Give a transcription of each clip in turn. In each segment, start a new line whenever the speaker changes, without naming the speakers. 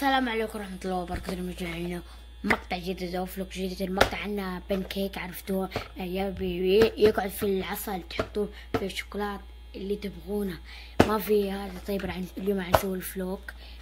السلام عليكم ورحمة الله وبركاته. المشاهدين مقطع جديد أو فلوق جديد. المقطع عنا بنكيك عرفتوه؟ يبي يقعد في اللي تحطوه في الشوكولات اللي تبغونه. ما في هذا. طيب راح اليوم راح نسوي الفلوق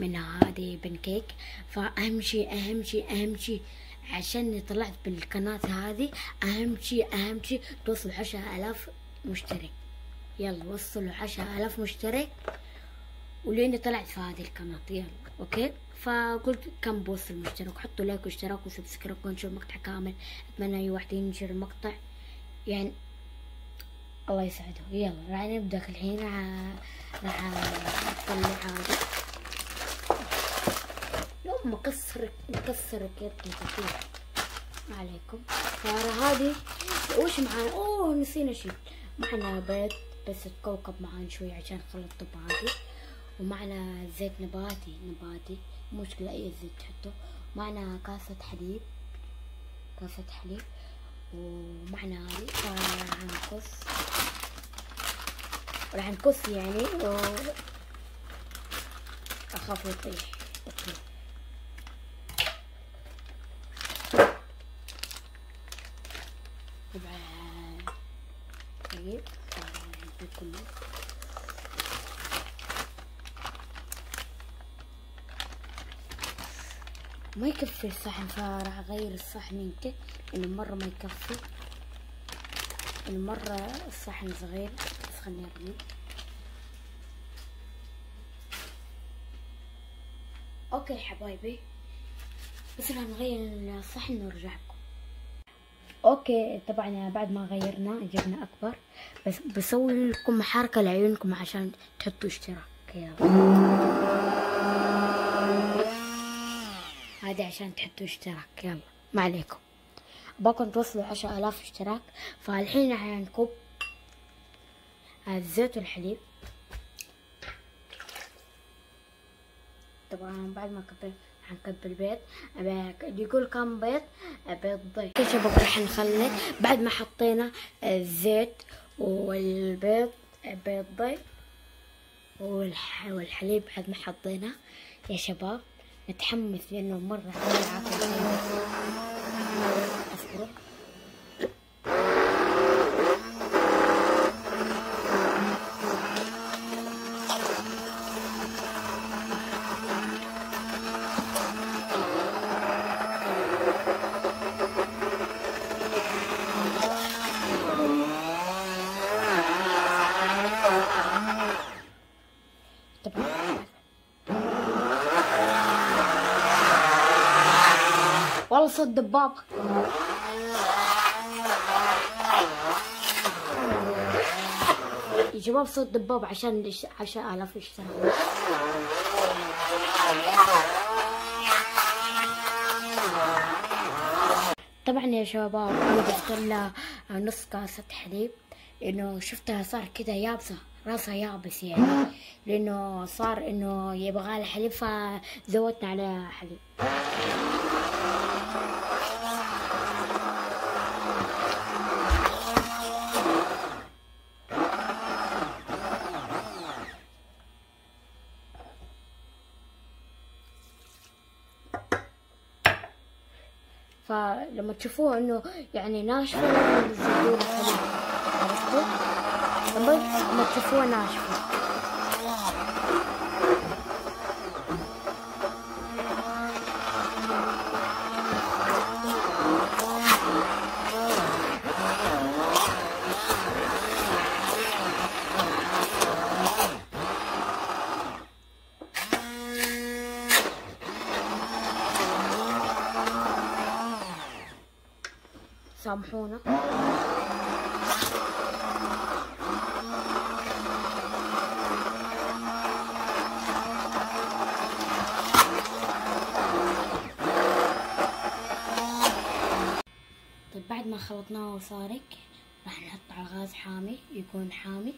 من هذه بنكيك فأهم شيء أهم شيء أهم شيء عشان طلعت بالقناة هذه أهم شيء أهم شيء توصل عشرة آلاف مشترك. يلا وصلوا عشرة آلاف مشترك. ولاني طلعت في هذه القناة. يلا OK؟ فقلت كم بوصل المشترك؟ حطوا like واشتراك و subscribe ونشوف المقطع كامل. أتمنى أي واحد ينشر المقطع يعني الله يسعده. يلا راح نبدأ الحين. راح أطلع هذه يوم مكسر مكسر كيف ما عليكم. فهذه وش معانا؟ أوه نسينا شيء. معنا بيض بس تكوكب معانا شوي عشان خلطته بهذه. ومعنا زيت نباتي نباتي مشكلة أي زيت تحطه. معنا كاسة حليب كاسة حليب. ومعنا راح نقص راح نقص يعني و... أخاف يطيح. أوكي. طبعا. طيب. كله. ما يكفي الصحن فراح اغير الصحن يمكن. إنه مرة ما يكفي. إنه مرة الصحن صغير بس خلني ارميه أوكي حبايبي. بس راح نغير الصحن ونرجع أوكي طبعا بعد ما غيرنا جبنا أكبر. بس بسوي لكم حركة لعيونكم عشان تحطوا اشتراك. يلا. هذا عشان تحطوا اشتراك. يلا ما عليكم. باكم توصلوا عشرة آلاف اشتراك. فالحين راح نكب الزيت والحليب. طبعا بعد ما كبيت حنكب البيض. يقول كم بيض؟ بيض كل شباب راح نخلي. بعد ما حطينا الزيت والبيض بيض والحليب بعد ما حطينا يا شباب. متحمس لأنه مرة أصبروا طبعا والله صوت دباب يا شباب صوت دباب عشان عشان آلاف اشتراك طبعا يا شباب أنا لها نص كاسة حليب لأنه شفتها صار كذا يابسة راسها يابس يعني لأنه صار إنه يبغى لها حليب فزودنا عليها حليب. فلما تشوفوها إنه يعني ناشفة؟ لما تشوفوها ناشفة سامحونا. طيب بعد ما خلطناه وصارك راح نحط على غاز حامي يكون حامي.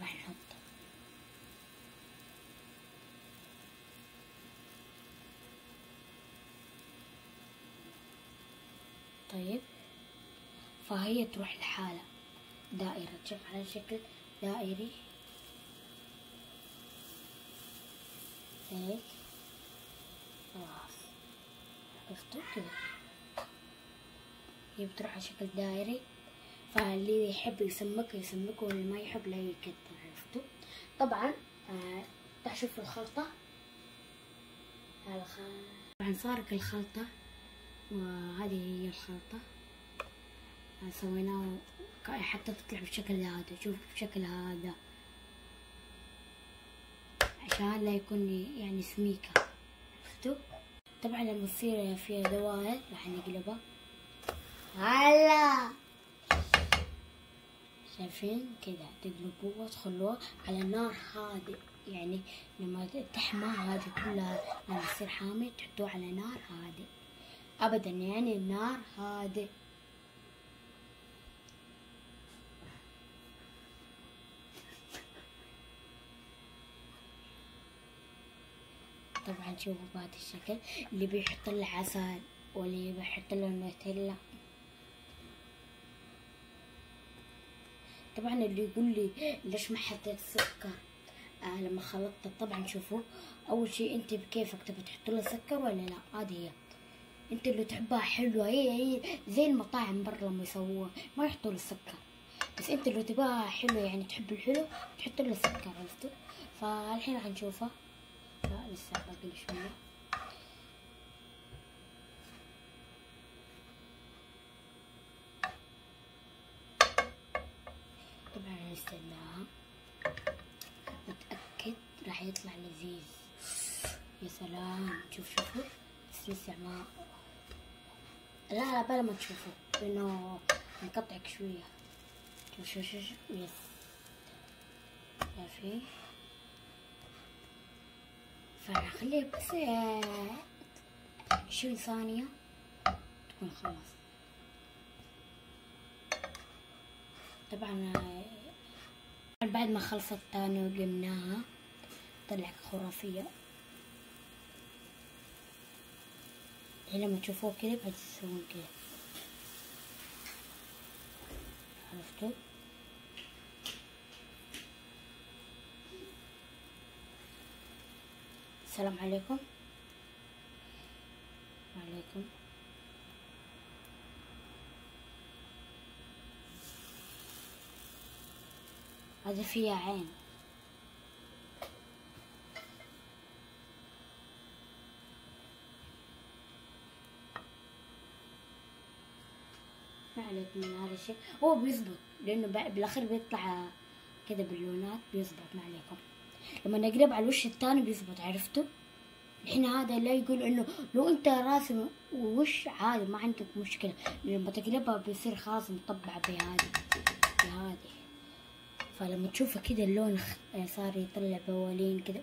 راح نحطه طيب. فهي تروح لحالها. دائرة تشوف على شكل دائري. هيك. عرفتوا كذا؟ هي بتروح على شكل دائري. فاللي يحب يسمك يسمك واللي ما يحب لا يكتر عرفتوا؟ طبعا آه شوفوا الخلطة. الخ- طبعا صارت الخلطة. وهذه هي الخلطة. سويناها ك- حتى تطلع بالشكل هذا شوف بالشكل هذا. عشان لا يكون يعني سميكة. عرفتوا طبعا لما تصير فيها دوائر راح نقلبها. هلا! شايفين؟ كذا تقلبوها تخلوها على نار هادئ يعني لما تحمى هذه كلها لما تصير حامي تحطوها على نار هادئ ابدا يعني النار هادئ طبعا شوفوا بهذا الشكل. اللي بيحط له عسل واللي بيحط له نوتيلا. طبعا اللي يقول لي ليش ما حطيت سكر؟ آه لما خلطت طبعا شوفوا أول شيء أنت بكيفك تبي تحط له سكر ولا لا؟ هذه هي. أنت اللي تحبها حلوة. هي هي زي المطاعم برا لما يسووها. ما يحطوا له سكر. بس أنت اللي تبغاها حلوة يعني تحب الحلو تحط له سكر عرفتوا فالحين راح لا لسه باقي شوية طبعا نستناها متأكد راح يطلع لذيذ. يا سلام. شوف شوفوا بس لسه ما لا لا بلا ما تشوفوا لأنه نقطعك شوية. شوف شوف شوف. يس. شايفين فخليه بس عشرين ثانية تكون خلاص. طبعا بعد ما خلصت تاني وقمناها طلعت خرافية. لما تشوفوه كده بعد تسوون كده عرفتوا؟ السلام عليكم. وعليكم. هذا فيها عين. ما عليك من هذا الشيء. هو بيزبط لأنه بالأخير بيطلع كذا باللونات بيزبط ما عليكم. لما نقلب على الوش الثاني بيزبط عرفتوا الحين هذا لا يقول إنه لو أنت راسم وش عادي ما عندك مشكلة لما تقلبها بيصير خلاص مطبع بهذه بهذه. فلما تشوفه كده اللون صار يطلع بوالين كده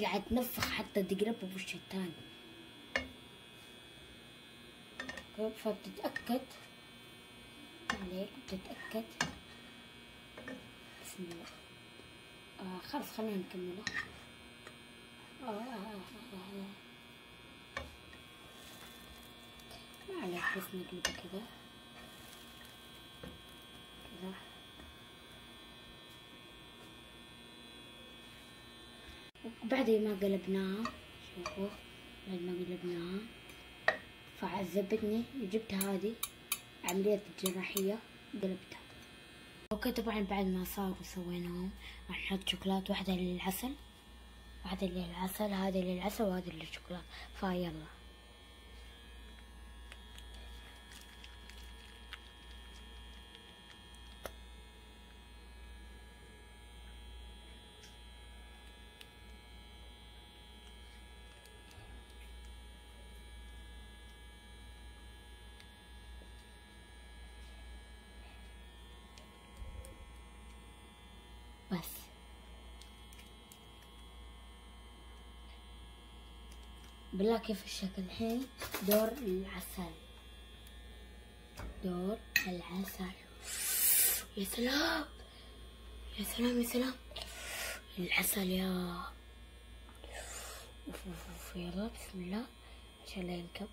قاعد تنفخ حتى تقلبها بوش الثاني. فبتتأكد؟ عليك بتتأكد؟ بسم الله. آه خلاص خلينا نكمله آه آه آه آه آه. ما عليك بس نقلبه كذا كذا بعد ما قلبناها شوفوا بعد ما قلبناها فعذبتني. جبت هذه عملية الجراحية. قلبتها. أوكي طبعا بعد ما صاروا سويناهم راح نحط شوكولات واحدة للعسل واحدة للعسل هذه للعسل وهذه للشوكولات. فيلا بس بالله كيف الشكل الحين؟ دور العسل. دور العسل. يا سلام! يا سلام يا سلام! العسل يا أوف أوف أوف يلا بسم الله. عشان لا ينكب.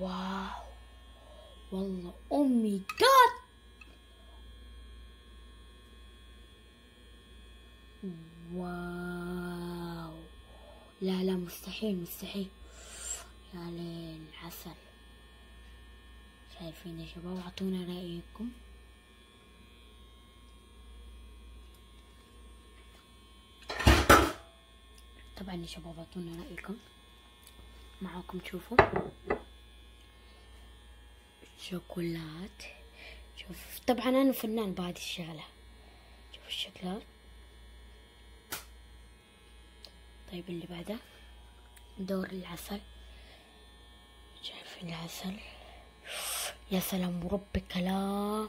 واو! والله أمي جاد! واو. لا لا مستحيل مستحيل. يا لين عسل شايفين يا شباب؟ أعطونا رأيكم. طبعا يا شباب أعطونا رأيكم. معاكم تشوفوا شوكولات. شوف طبعا أنا فنان بهذه الشغلة. شوف الشكلات طيب اللي بعده؟ دور العسل. شايف العسل؟ يا سلام ورب كلام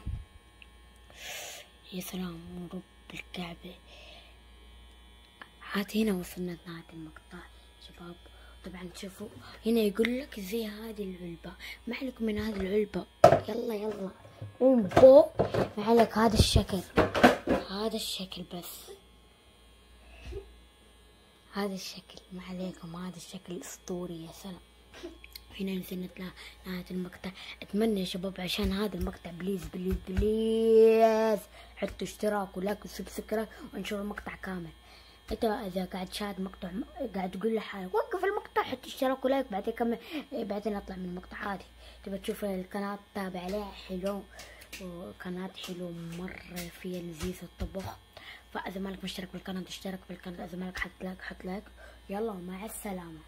يا سلام ورب الكعبة. عاد هنا وصلنا لنهاية المقطع شباب. طبعا شوفوا هنا يقول لك زي هذه العلبة. ما عليكم من هذه العلبة؟ يلا يلا. قوم فوق. ما عليك هذا الشكل. هذا الشكل بس. هذا الشكل ما عليكم هذا الشكل الاسطوري يا سلام. هنا نزلنا نهاية المقطع. أتمنى يا شباب عشان هذا المقطع please please please حطوا اشتراك و like و subscribe وانشروا المقطع كامل. انت إذا قاعد تشاهد مقطع قاعد تقول لحالك وقف المقطع حط اشتراك و like بعدين كمل بعدين أطلع من المقطع عادي. تبى تشوف القناة تابع عليها حلو. وقناة حلو مرة فيها لذيذ الطبخ. فإذا مالك مشترك بالقناة اشترك بالقناة. إذا مالك حط لايك حط لايك يلا مع السلامة.